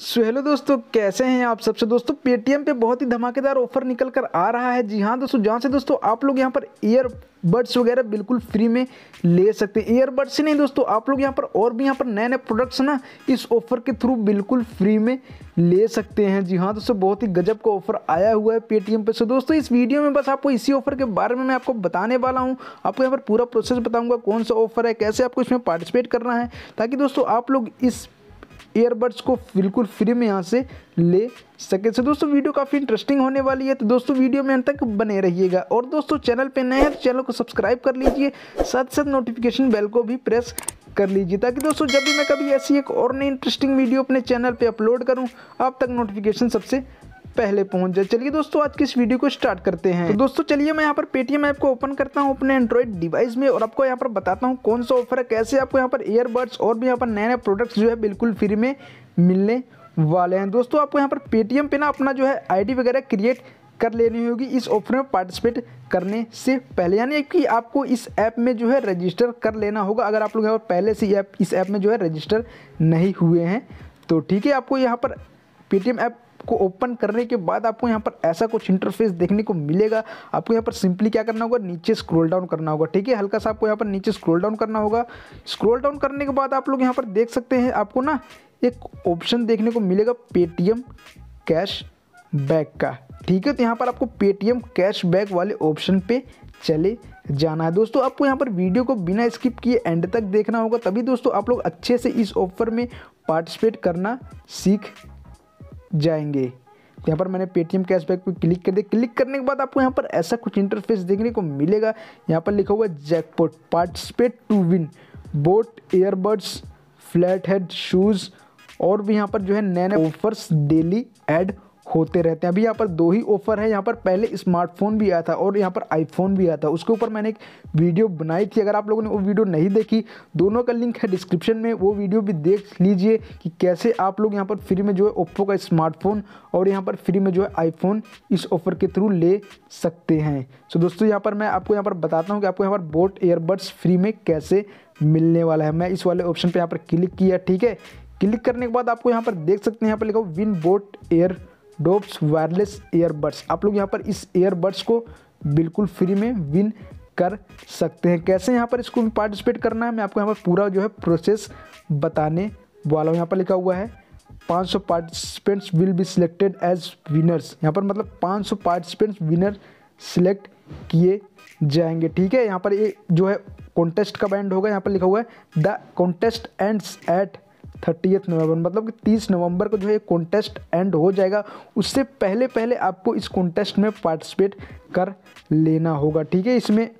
So hello दोस्तों, कैसे हैं आप सबसे? दोस्तों पेटीएम पे बहुत ही धमाकेदार ऑफ़र निकल कर आ रहा है। जी हाँ दोस्तों, जहाँ से दोस्तों आप लोग यहाँ पर ईयर बड्स वगैरह बिल्कुल फ्री में ले सकते हैं। ईयरबड्स ही नहीं दोस्तों, आप लोग यहाँ पर और भी यहाँ पर नए नए प्रोडक्ट्स ना इस ऑफ़र के थ्रू बिल्कुल फ्री में ले सकते हैं। जी हाँ दोस्तों, बहुत ही गजब का ऑफ़र आया हुआ है पेटीएम पे। सो दोस्तों, इस वीडियो में बस आपको इसी ऑफ़र के बारे में मैं आपको बताने वाला हूँ। आपको यहाँ पर पूरा प्रोसेस बताऊँगा कौन सा ऑफ़र है, कैसे आपको इसमें पार्टिसिपेट करना है, ताकि दोस्तों आप लोग इस ईयरबड्स को बिल्कुल फ्री में यहाँ से ले सके। तो दोस्तों वीडियो काफ़ी इंटरेस्टिंग होने वाली है तो दोस्तों वीडियो में अंत तक बने रहिएगा। और दोस्तों चैनल पे नए हैं तो चैनल को सब्सक्राइब कर लीजिए, साथ साथ नोटिफिकेशन बेल को भी प्रेस कर लीजिए, ताकि दोस्तों, जब भी मैं कभी ऐसी एक और नई इंटरेस्टिंग वीडियो अपने चैनल पर अपलोड करूँ, आप तक नोटिफिकेशन सबसे पहले पहुँच जाए। चलिए दोस्तों, आज की इस वीडियो को स्टार्ट करते हैं। तो दोस्तों, चलिए मैं यहाँ पर पेटीएम ऐप को ओपन करता हूँ अपने एंड्रॉइड डिवाइस में और आपको यहाँ पर बताता हूँ कौन सा ऑफ़र है, कैसे आपको यहाँ पर ईयरबड्स और भी यहाँ पर नए नए प्रोडक्ट्स जो है बिल्कुल फ्री में मिलने वाले हैं। दोस्तों, आपको यहाँ पर पेटीएम पे ना अपना जो है आईडी वगैरह क्रिएट कर लेनी होगी। इस ऑफ़र में पार्टिसिपेट करने से पहले, यानी कि आपको इस ऐप में जो है रजिस्टर कर लेना होगा। अगर आप लोग यहाँ पर पहले से ऐप, इस ऐप में जो है रजिस्टर नहीं हुए हैं तो ठीक है, आपको यहाँ पर पेटीएम ऐप को ओपन करने के बाद आपको यहाँ पर ऐसा कुछ इंटरफेस देखने को मिलेगा। आपको यहाँ पर सिंपली क्या करना होगा? नीचे स्क्रोल डाउन करना होगा। ठीक है? हल्का सा आपको यहाँ पर नीचे स्क्रोल डाउन करना होगा। स्क्रोल डाउन करने के बाद आप लोग यहाँ पर देख सकते हैं, आपको ना एक ऑप्शन देखने को मिलेगा पेटीएम कैश बैक का। ठीक है? तो यहाँ पर आपको पेटीएम कैश बैक वाले ऑप्शन पे चले जाना है। दोस्तों, आपको यहाँ पर वीडियो को बिना स्किप किए एंड तक देखना होगा। तभी दोस्तों आप लोग अच्छे से इस ऑफ़र में पार्टिसिपेट करना सीख जाएँगे। यहाँ पर मैंने पेटीएम कैशबैक पर क्लिक कर दिया। क्लिक करने के बाद आपको यहाँ पर ऐसा कुछ इंटरफेस देखने को मिलेगा। यहाँ पर लिखा हुआ jackpot participate to win boAt airbuds flat head shoes और भी यहाँ पर जो है नए नए ऑफर्स डेली ऐड होते रहते हैं अभी यहाँ पर दो ही ऑफ़र है यहाँ पर पहले स्मार्टफ़ोन भी आया था और यहाँ पर आईफोन भी आया था उसके ऊपर मैंने एक वीडियो बनाई थी अगर आप लोगों ने वो वीडियो नहीं देखी दोनों का लिंक है डिस्क्रिप्शन में वो वीडियो भी देख लीजिए कि कैसे आप लोग यहाँ पर फ्री में जो है ओप्पो का स्मार्टफ़ोन और यहाँ पर फ्री में जो है आईफोन इस ऑफ़र के थ्रू ले सकते हैं सो दोस्तों यहाँ पर मैं आपको यहाँ पर बताता हूँ कि आपको यहाँ पर बोट एयरबड्स फ्री में कैसे मिलने वाला है मैं इस वाले ऑप्शन पर यहाँ पर क्लिक किया ठीक है क्लिक करने के बाद आपको यहाँ पर देख सकते हैं यहाँ पर लिखा win boAt Airdopes wireless earbuds. आप लोग यहाँ पर इस ईयरबड्स को बिल्कुल फ्री में विन कर सकते हैं। कैसे यहाँ पर इसको पार्टिसिपेट करना है? मैं आपको यहाँ पर पूरा जो है प्रोसेस बताने वाला हूँ। यहाँ पर लिखा हुआ है 500 participants will be selected as winners यहाँ पर मतलब 500 पार्टिसिपेंट्स विनर सिलेक्ट किए जाएँगे। ठीक है, यहाँ पर ये जो है कॉन्टेस्ट का बैंड होगा। यहाँ पर लिखा हुआ है the contest ends at thirtieth November मतलब कि तीस नवंबर को जो है कॉन्टेस्ट एंड हो जाएगा। उससे पहले पहले आपको इस कॉन्टेस्ट में पार्टिसिपेट कर लेना होगा, ठीक है? इसमें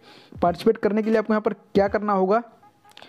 पार्टिसिपेट करने के लिए आपको यहाँ पर क्या करना होगा?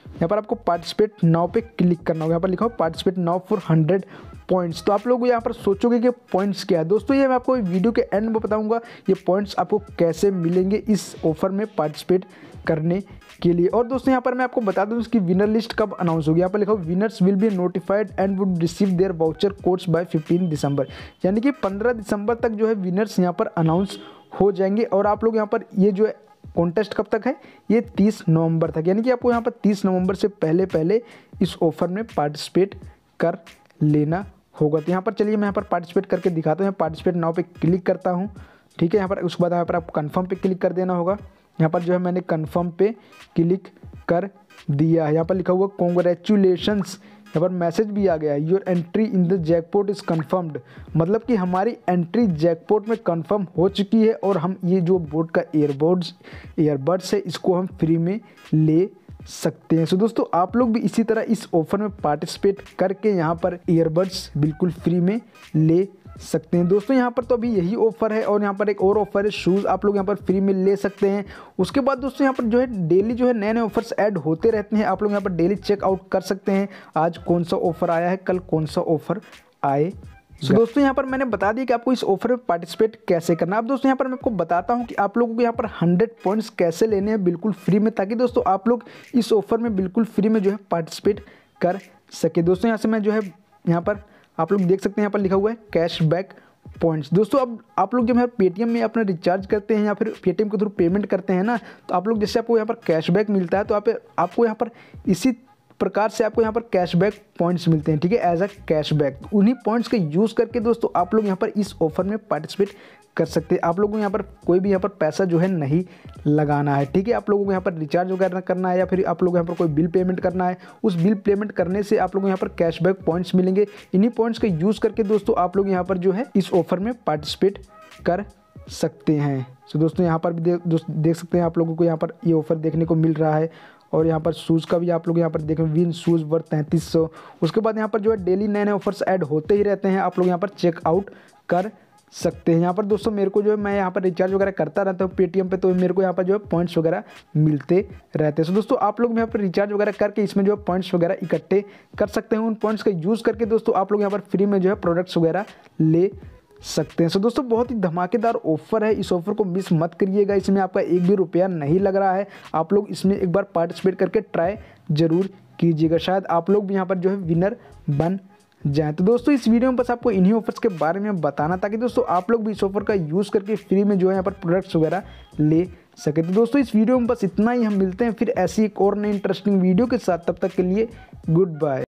यहाँ पर आपको पार्टिसिपेट नाव पे क्लिक करना होगा। यहाँ पर लिखा हो participate now for hundred points तो आप लोग यहाँ पर सोचोगे कि पॉइंट्स क्या है। दोस्तों, ये मैं आपको वीडियो के एंड में बताऊँगा ये पॉइंट्स आपको कैसे मिलेंगे इस ऑफ़र में पार्टिसिपेट करने के लिए। और दोस्तों, यहाँ पर मैं आपको बता दूँ इसकी विनर लिस्ट कब अनाउंस होगी। यहाँ पर लिखा winners will be notified and would receive their voucher codes by 15 December यानी कि 15 दिसंबर तक जो है विनर्स यहाँ पर अनाउंस हो जाएँगे। और आप लोग यहाँ पर ये जो है कॉन्टेस्ट कब तक है? ये 30 नवंबर तक। यानी कि आपको यहाँ पर 30 नवंबर से पहले पहले इस ऑफ़र में पार्टिसिपेट कर लेना होगा। तो यहाँ पर चलिए, मैं यहाँ पर पार्टिसिपेट करके दिखाता हूँ। पार्टिसिपेट नाव पे क्लिक करता हूँ। ठीक है, यहाँ पर उसके बाद यहाँ पर आपको कन्फर्म पे क्लिक कर देना होगा। यहाँ पर जो है मैंने कन्फर्म पे क्लिक कर दिया है। यहाँ पर लिखा हुआ कॉन्ग्रेचुलेशंस यहाँ पर मैसेज भी आ गया है your entry in the jackpot is confirmed मतलब कि हमारी एंट्री जैकपोर्ट में कन्फर्म हो चुकी है और हम ये जो बोर्ड का एयरबोर्ड्स एयरबड्स है इसको हम फ्री में ले सकते हैं। सो so, दोस्तों आप लोग भी इसी तरह इस ऑफ़र में पार्टिसिपेट करके यहाँ पर ईयरबड्स बिल्कुल फ्री में ले सकते हैं। दोस्तों यहाँ पर तो अभी यही ऑफ़र है और यहाँ पर एक और ऑफ़र है। शूज़ आप लोग यहाँ पर फ्री में ले सकते हैं। उसके बाद दोस्तों यहाँ पर जो है डेली जो है नए नए ऑफर्स ऐड होते रहते हैं। आप लोग यहाँ पर डेली चेकआउट कर सकते हैं। आज कौन सा ऑफ़र आया है? कल कौन सा ऑफ़र आए? सो so, दोस्तों यहाँ पर मैंने बता दिया कि आपको इस ऑफ़र में पार्टिसिपेट कैसे करना अब दोस्तों यहाँ पर मैं आपको बताता हूँ कि आप लोगों को यहाँ पर हंड्रेड पॉइंट्स कैसे लेने हैं बिल्कुल फ्री में ताकि दोस्तों आप लोग इस ऑफ़र में बिल्कुल फ्री में जो है पार्टिसिपेट कर सके। दोस्तों यहाँ से मैं जो है यहाँ पर आप लोग देख सकते हैं यहाँ पर लिखा हुआ है कैश बैक पॉइंट्स दोस्तों, अब आप लोग जब यहाँ पेटीएम में अपना रिचार्ज करते हैं या फिर पेटीएम के थ्रू पेमेंट करते हैं ना तो आप लोग जैसे आपको यहाँ पर कैशबैक मिलता है तो आप, आपको यहाँ पर इसी प्रकार से आपको यहाँ पर कैशबैक पॉइंट्स मिलते हैं ठीक है एज अ कैशबैक उन्हीं पॉइंट्स का यूज़ करके दोस्तों आप लोग यहाँ पर इस ऑफ़र में पार्टिसिपेट कर सकते हैं आप लोगों को यहाँ पर कोई भी यहाँ पर पैसा जो है नहीं लगाना है ठीक है आप लोगों को यहाँ पर रिचार्ज वगैरह करना है या फिर आप लोग यहाँ पर कोई बिल पेमेंट करना है उस बिल पेमेंट करने से आप लोग यहाँ पर कैशबैक पॉइंट्स मिलेंगे इन्हीं पॉइंट्स का यूज़ करके दोस्तों आप लोग यहाँ पर जो है इस ऑफ़र में पार्टिसिपेट कर सकते हैं सो दोस्तों यहाँ पर भी देख सकते हैं आप लोगों को यहाँ पर ये ऑफ़र देखने को मिल रहा है और यहाँ पर शूज़ का भी आप लोग यहाँ पर देखें विन शूज़ वर्थ तैंतीस सौ। उसके बाद यहाँ पर जो है डेली नए नए ऑफर्स ऐड होते ही रहते हैं, आप लोग यहाँ पर चेकआउट कर सकते हैं। यहाँ पर दोस्तों मेरे को जो है, मैं यहाँ पर रिचार्ज वगैरह करता रहता हूँ पेटीएम पे तो मेरे को यहाँ पर जो है पॉइंट्स वगैरह मिलते रहते हैं। सो दोस्तों, आप लोग यहाँ पर रिचार्ज वगैरह करके इसमें जो है पॉइंट्स वगैरह इकट्ठे कर सकते हैं। उन पॉइंट्स का यूज़ करके दोस्तों, आप लोग यहाँ पर फ्री में जो है प्रोडक्ट्स वगैरह ले सकते हैं। सो दोस्तों, बहुत ही धमाकेदार ऑफ़र है। इस ऑफ़र को मिस मत करिएगा। इसमें आपका एक भी रुपया नहीं लग रहा है। आप लोग इसमें एक बार पार्टिसिपेट करके ट्राई ज़रूर कीजिएगा। शायद आप लोग भी यहाँ पर जो है विनर बन जाए। तो दोस्तों, इस वीडियो में बस आपको इन्हीं ऑफर्स के बारे में बताना ताकि दोस्तों, आप लोग भी इस ऑफ़र का यूज़ करके फ्री में जो है यहाँ पर प्रोडक्ट्स वगैरह ले सके। तो दोस्तों, इस वीडियो में बस इतना ही। हम मिलते हैं फिर ऐसी एक और नई इंटरेस्टिंग वीडियो के साथ। तब तक के लिए गुड बाय